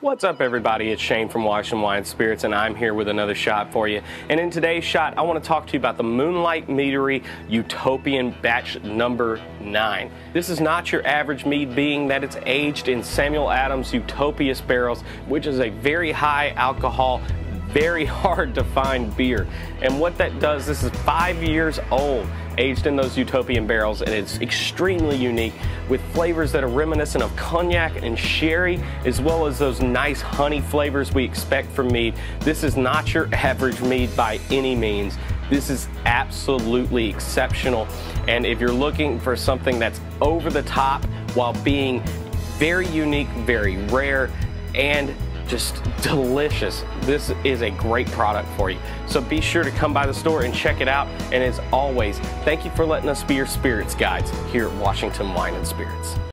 What's up, everybody? It's Shane from Washington Wine Spirits, and I'm here with another shot for you. And in today's shot, I want to talk to you about the Moonlight Meadery Utopian Batch Number 9. This is not your average mead, being that it's aged in Samuel Adams Utopias barrels, which is a very high alcohol, very hard to find beer. And what that does, this is five years old aged in those Utopian barrels, and it's extremely unique with flavors that are reminiscent of cognac and sherry, as well as those nice honey flavors we expect from mead. This is not your average mead by any means. This is absolutely exceptional. And if you're looking for something that's over the top while being very unique, very rare, and just delicious. This is a great product for you. So be sure to come by the store and check it out. And as always, thank you for letting us be your spirits guides here at Washington Wine and Spirits.